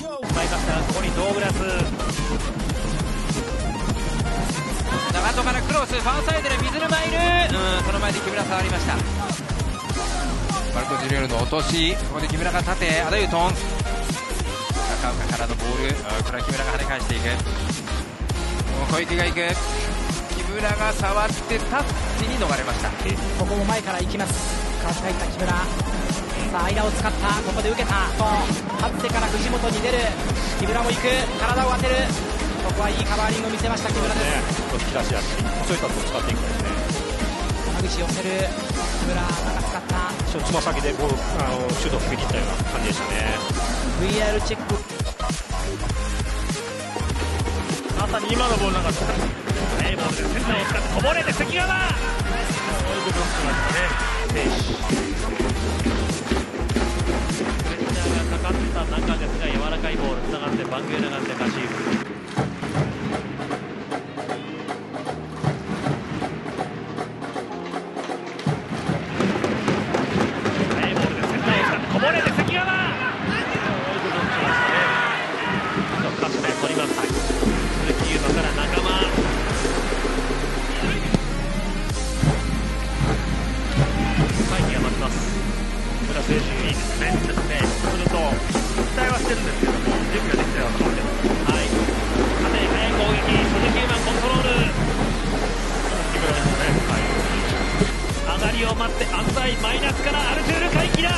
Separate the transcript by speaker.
Speaker 1: 使いましたここにドーグラス。
Speaker 2: 長戸からクロスファーサイドで水沼いるうんその前で木村触りました。マルコ・ジュニオールの落としここで木村が縦アダユトン。中岡からのボール。これは木村が跳ね返していく小池が行く木村が触ってタッチに逃れました。
Speaker 3: ここも前から行きます。かわし入った木村。さあ間を使ったここで受けたと立ってから藤本に出る木村も行く体を当てるここはいいカバーリングを見せました木村です
Speaker 1: ね引き出しやそういったとこ使っていくかですね
Speaker 3: 山口寄せる木村長使った
Speaker 1: つま先でボールあのシュートを決めにいったような感じでしたね
Speaker 3: VR チェック
Speaker 1: まさに今のボールなんか速いボールでセンターを使ってこぼれて関川そういう部分ってますかねバングエナがってカシーフ。速いボールでセンターを使ってこぼれて関川そういう部分ってますねカスで取ります。鈴木優馬から仲間。会議が待ちます。これは選手いいですね。ですねすると。を待って安西マイナスからアルトゥール回帰だ。